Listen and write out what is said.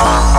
Oh.